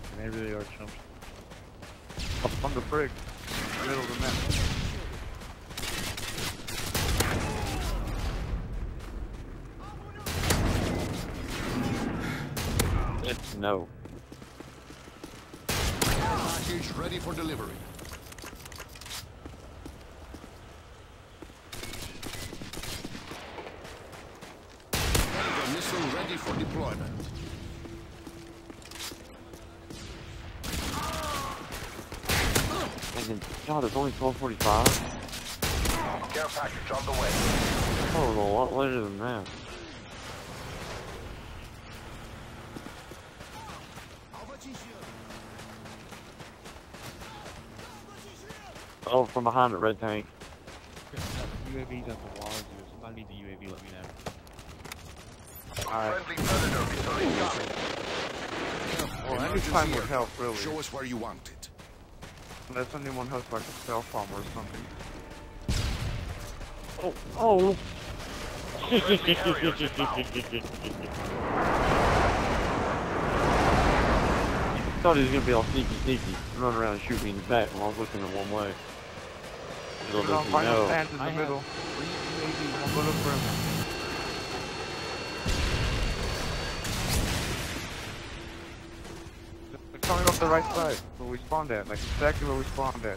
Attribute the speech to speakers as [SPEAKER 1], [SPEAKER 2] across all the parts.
[SPEAKER 1] Okay, maybe they are chumps. Up on the brig. in the Middle of the map.
[SPEAKER 2] It's no.
[SPEAKER 3] Package ready for delivery. Missile ready for deployment.
[SPEAKER 2] Thinking, God, it's only 1245?
[SPEAKER 4] Care package on the way.
[SPEAKER 2] Oh, it was a lot later than that. Oh, from behind it, red tank.
[SPEAKER 1] UAV's at the walls, dude. Somebody needs a UAV, let me know.
[SPEAKER 2] Alright.
[SPEAKER 4] Friendly Predator missile incoming.
[SPEAKER 1] Well, any
[SPEAKER 3] Emergency
[SPEAKER 1] time would
[SPEAKER 3] air.
[SPEAKER 1] help, really.
[SPEAKER 3] Show us where you want it.
[SPEAKER 1] Unless anyone has like a cell phone or something.
[SPEAKER 2] Oh, oh! Thought he was gonna be all sneaky sneaky, run around and shoot me in the back while I was looking in one way. Little
[SPEAKER 1] Put on
[SPEAKER 2] does he
[SPEAKER 1] final
[SPEAKER 2] know.
[SPEAKER 1] the
[SPEAKER 5] I have
[SPEAKER 1] middle.
[SPEAKER 5] three
[SPEAKER 1] UAV,
[SPEAKER 5] UAVs
[SPEAKER 1] one go look for him. Coming up the right side, where we spawned at, like exactly where we spawned at.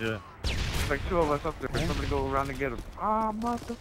[SPEAKER 2] Yeah.
[SPEAKER 1] There's like two of us up there, somebody go around and get him. Ah, mother...